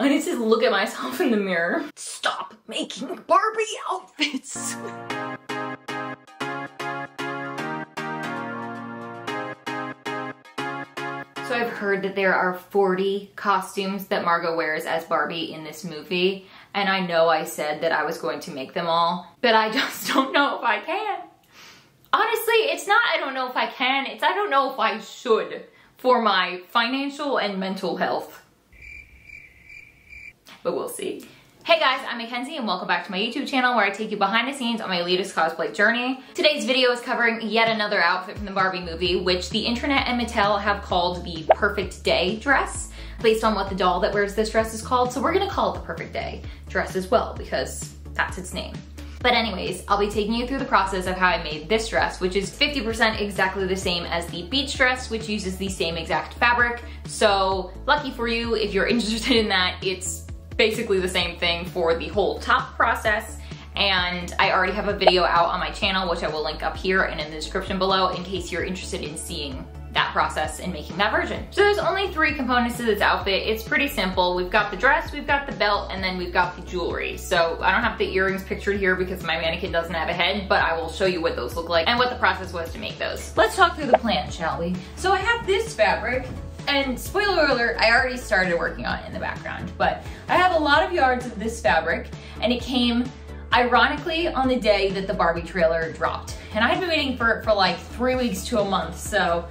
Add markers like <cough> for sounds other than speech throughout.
I need to look at myself in the mirror. Stop making Barbie outfits. So I've heard that there are 40 costumes that Margot wears as Barbie in this movie. And I know I said that I was going to make them all, but I <laughs> just don't know if I can. Honestly, it's not I don't know if I can, it's I don't know if I should for my financial and mental health. But we'll see. Hey guys, I'm Mackenzie and welcome back to my YouTube channel where I take you behind the scenes on my latest cosplay journey. Today's video is covering yet another outfit from the Barbie movie, which the internet and Mattel have called the Perfect Day dress, based on what the doll that wears this dress is called. So we're gonna call it the Perfect Day dress as well, because that's its name. But anyways, I'll be taking you through the process of how I made this dress, which is 50% exactly the same as the beach dress, which uses the same exact fabric. So lucky for you, if you're <laughs> interested in that, it's basically the same thing for the whole top process and I already have a video out on my channel which I will link up here and in the description below in case you're interested in seeing that process and making that version. So there's only three components to this outfit. It's pretty simple. We've got the dress, we've got the belt, and then we've got the jewelry. So I don't have the earrings pictured here because my mannequin doesn't have a head, but I will show you what those look like and what the process was to make those. Let's talk through the plan, shall we? So I have this fabric and spoiler alert, I already started working on it in the background, but I have a lot of yards of this fabric and it came ironically on the day that the Barbie trailer dropped. And I had been waiting for it for like three weeks to a month, so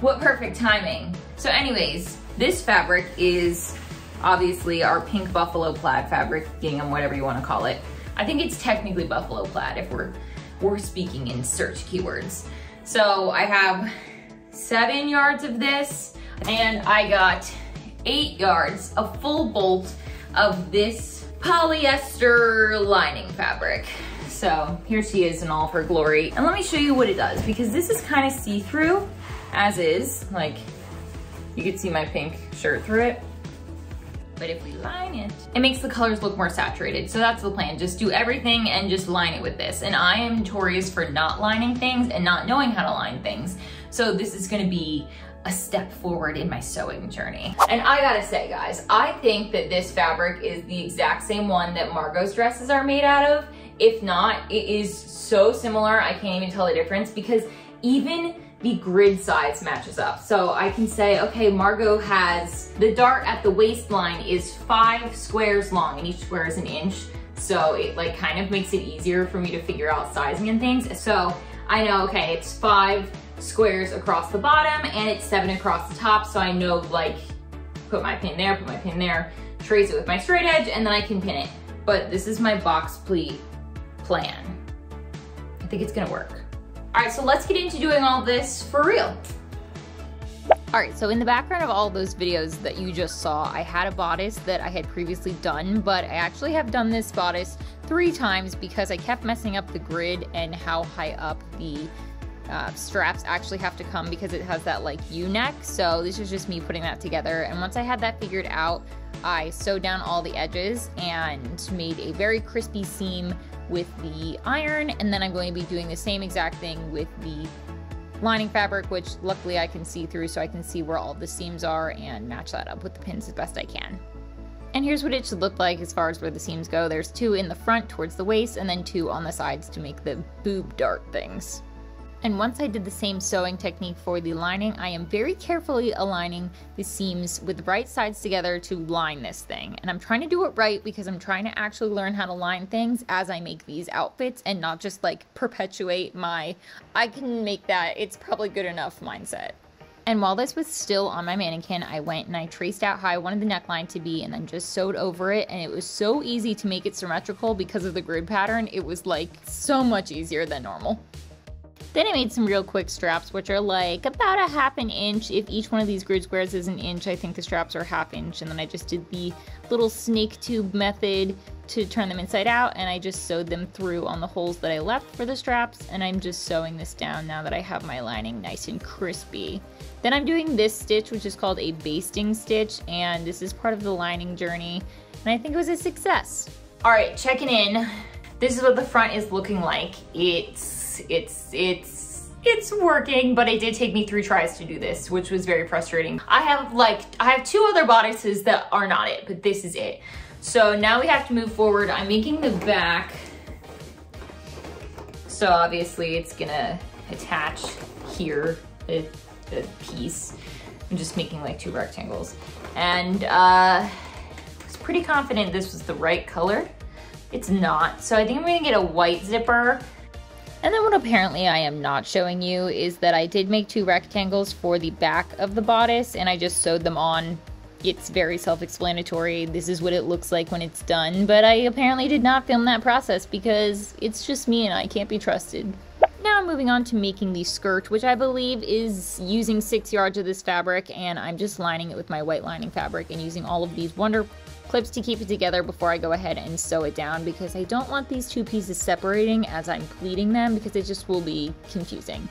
what perfect timing. So anyways, this fabric is obviously our pink buffalo plaid fabric, gingham, whatever you wanna call it. I think it's technically buffalo plaid if we're, we're speaking in search keywords. So I have seven yards of this, and I got eight yards, a full bolt of this polyester lining fabric. So here she is in all of her glory. And let me show you what it does because this is kind of see-through as is. Like you can see my pink shirt through it. But if we line it, it makes the colors look more saturated. So that's the plan. Just do everything and just line it with this. And I am notorious for not lining things and not knowing how to line things. So this is gonna be a step forward in my sewing journey. And I gotta say guys, I think that this fabric is the exact same one that Margot's dresses are made out of. If not, it is so similar, I can't even tell the difference because even the grid size matches up. So I can say, okay, Margot has, the dart at the waistline is five squares long and each square is an inch. So it like kind of makes it easier for me to figure out sizing and things. So I know, okay, it's five squares across the bottom and it's seven across the top. So I know like, put my pin there, put my pin there, trace it with my straight edge, and then I can pin it. But this is my box pleat plan. I think it's gonna work. All right, so let's get into doing all this for real. All right, so in the background of all those videos that you just saw, I had a bodice that I had previously done, but I actually have done this bodice three times because I kept messing up the grid and how high up the uh, straps actually have to come because it has that like U-neck. So this is just me putting that together. And once I had that figured out, I sewed down all the edges and made a very crispy seam with the iron. And then I'm going to be doing the same exact thing with the lining fabric, which luckily I can see through so I can see where all the seams are and match that up with the pins as best I can. And here's what it should look like as far as where the seams go. There's two in the front towards the waist and then two on the sides to make the boob dart things. And once I did the same sewing technique for the lining, I am very carefully aligning the seams with the right sides together to line this thing. And I'm trying to do it right because I'm trying to actually learn how to line things as I make these outfits and not just like perpetuate my, I can make that, it's probably good enough mindset. And while this was still on my mannequin, I went and I traced out how I wanted the neckline to be and then just sewed over it. And it was so easy to make it symmetrical because of the grid pattern. It was like so much easier than normal. Then I made some real quick straps, which are like about a half an inch. If each one of these grid squares is an inch, I think the straps are half inch. And then I just did the little snake tube method to turn them inside out and I just sewed them through on the holes that I left for the straps and I'm just sewing this down now that I have my lining nice and crispy. Then I'm doing this stitch which is called a basting stitch and this is part of the lining journey and I think it was a success. All right, checking in. This is what the front is looking like. It's it's, it's, it's working, but it did take me three tries to do this, which was very frustrating. I have like, I have two other bodices that are not it, but this is it. So now we have to move forward. I'm making the back. So obviously it's gonna attach here, the, a piece. I'm just making like two rectangles. And uh, I was pretty confident this was the right color. It's not. So I think I'm gonna get a white zipper and then what apparently I am not showing you is that I did make two rectangles for the back of the bodice and I just sewed them on. It's very self-explanatory. This is what it looks like when it's done, but I apparently did not film that process because it's just me and I can't be trusted. Now I'm moving on to making the skirt, which I believe is using six yards of this fabric and I'm just lining it with my white lining fabric and using all of these wonder clips to keep it together before I go ahead and sew it down because I don't want these two pieces separating as I'm pleating them because it just will be confusing.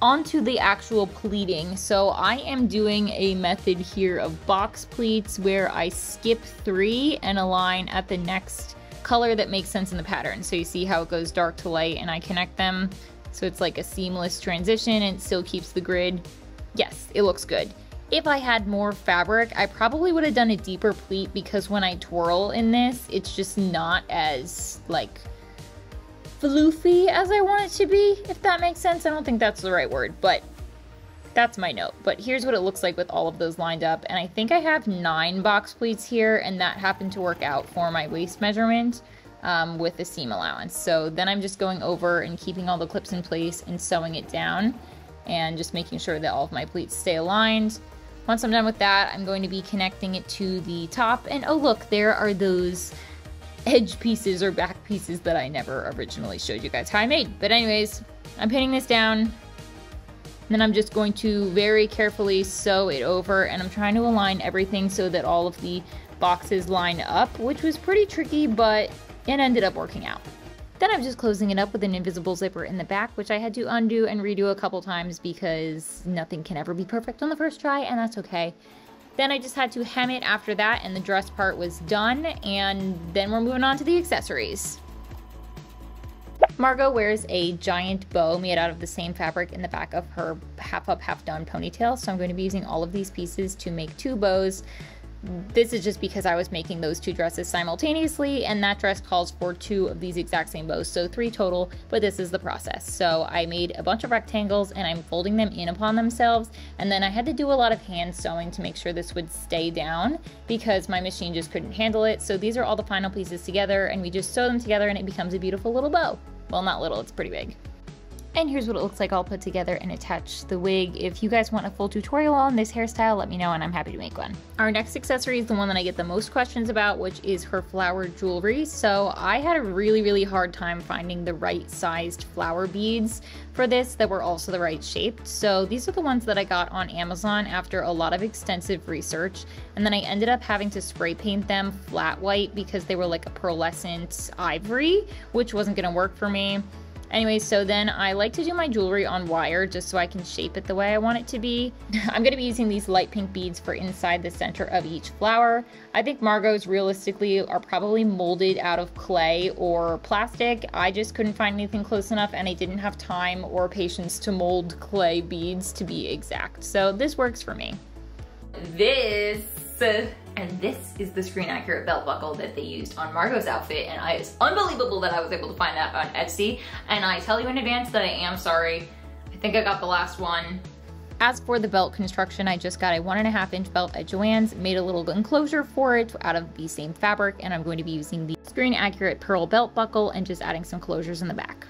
Onto the actual pleating. So I am doing a method here of box pleats where I skip three and align at the next color that makes sense in the pattern. So you see how it goes dark to light and I connect them. So it's like a seamless transition and still keeps the grid. Yes, it looks good. If I had more fabric, I probably would have done a deeper pleat because when I twirl in this, it's just not as like floofy as I want it to be, if that makes sense. I don't think that's the right word, but that's my note. But here's what it looks like with all of those lined up. And I think I have nine box pleats here and that happened to work out for my waist measurement um, with the seam allowance. So then I'm just going over and keeping all the clips in place and sewing it down and just making sure that all of my pleats stay aligned. Once I'm done with that, I'm going to be connecting it to the top. And oh look, there are those edge pieces or back pieces that I never originally showed you guys how I made. But anyways, I'm pinning this down. Then I'm just going to very carefully sew it over and I'm trying to align everything so that all of the boxes line up, which was pretty tricky, but it ended up working out. Then I'm just closing it up with an invisible zipper in the back, which I had to undo and redo a couple times because nothing can ever be perfect on the first try, and that's okay. Then I just had to hem it after that, and the dress part was done, and then we're moving on to the accessories. Margot wears a giant bow made out of the same fabric in the back of her half up, half down ponytail, so I'm going to be using all of these pieces to make two bows this is just because I was making those two dresses simultaneously and that dress calls for two of these exact same bows, so three total, but this is the process. So I made a bunch of rectangles and I'm folding them in upon themselves and then I had to do a lot of hand sewing to make sure this would stay down because my machine just couldn't handle it. So these are all the final pieces together and we just sew them together and it becomes a beautiful little bow. Well, not little, it's pretty big. And here's what it looks like all put together and attached the wig. If you guys want a full tutorial on this hairstyle, let me know and I'm happy to make one. Our next accessory is the one that I get the most questions about, which is her flower jewelry. So I had a really, really hard time finding the right sized flower beads for this that were also the right shape. So these are the ones that I got on Amazon after a lot of extensive research. And then I ended up having to spray paint them flat white because they were like a pearlescent ivory, which wasn't gonna work for me. Anyway, so then I like to do my jewelry on wire just so I can shape it the way I want it to be. <laughs> I'm going to be using these light pink beads for inside the center of each flower. I think Margot's realistically are probably molded out of clay or plastic. I just couldn't find anything close enough and I didn't have time or patience to mold clay beads to be exact. So this works for me. This and this is the screen accurate belt buckle that they used on Margot's outfit. And I, it's unbelievable that I was able to find that on Etsy. And I tell you in advance that I am sorry. I think I got the last one. As for the belt construction, I just got a one and a half inch belt at Joann's, made a little enclosure for it out of the same fabric, and I'm going to be using the screen accurate pearl belt buckle and just adding some closures in the back.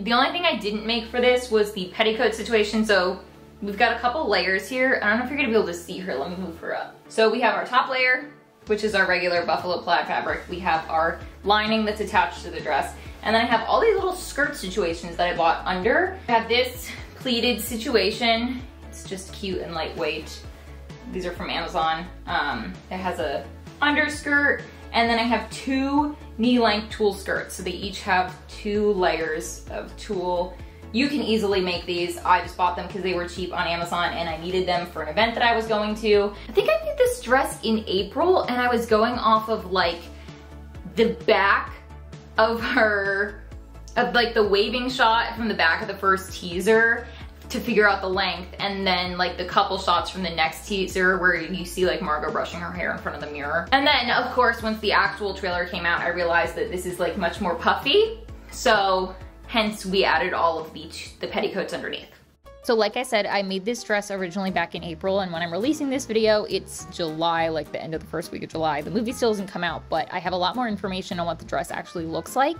The only thing I didn't make for this was the petticoat situation, so We've got a couple layers here. I don't know if you're gonna be able to see her. Let me move her up. So we have our top layer, which is our regular buffalo plaid fabric. We have our lining that's attached to the dress. And then I have all these little skirt situations that I bought under. I have this pleated situation. It's just cute and lightweight. These are from Amazon. Um, it has a underskirt and then I have two knee-length tulle skirts. So they each have two layers of tulle you can easily make these. I just bought them because they were cheap on Amazon and I needed them for an event that I was going to. I think I made this dress in April and I was going off of like the back of her of like the waving shot from the back of the first teaser to figure out the length and then like the couple shots from the next teaser where you see like Margot brushing her hair in front of the mirror. And then of course once the actual trailer came out I realized that this is like much more puffy so hence we added all of the, the petticoats underneath. So like I said, I made this dress originally back in April, and when I'm releasing this video, it's July, like the end of the first week of July. The movie still doesn't come out, but I have a lot more information on what the dress actually looks like.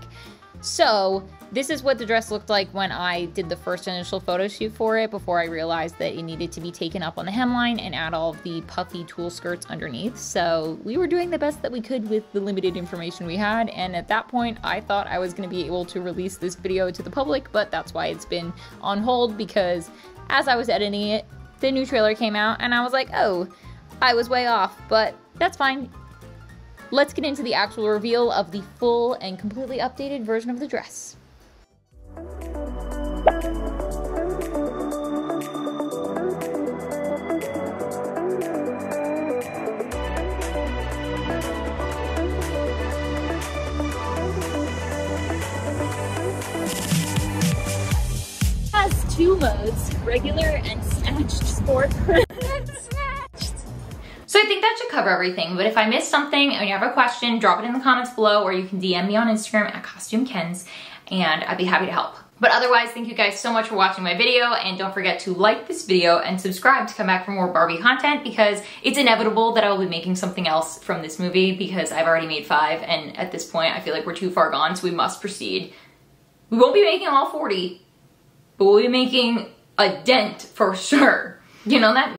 So this is what the dress looked like when I did the first initial photo shoot for it before I realized that it needed to be taken up on the hemline and add all of the puffy tulle skirts underneath. So we were doing the best that we could with the limited information we had and at that point I thought I was going to be able to release this video to the public but that's why it's been on hold because as I was editing it the new trailer came out and I was like oh I was way off but that's fine Let's get into the actual reveal of the full and completely updated version of the dress. two modes, regular and snatched sport. <laughs> cover everything, but if I missed something and you have a question, drop it in the comments below or you can DM me on Instagram at CostumeKenz and I'd be happy to help. But otherwise, thank you guys so much for watching my video and don't forget to like this video and subscribe to come back for more Barbie content because it's inevitable that I will be making something else from this movie because I've already made five and at this point I feel like we're too far gone so we must proceed. We won't be making all 40, but we'll be making a dent for <laughs> sure. You know that?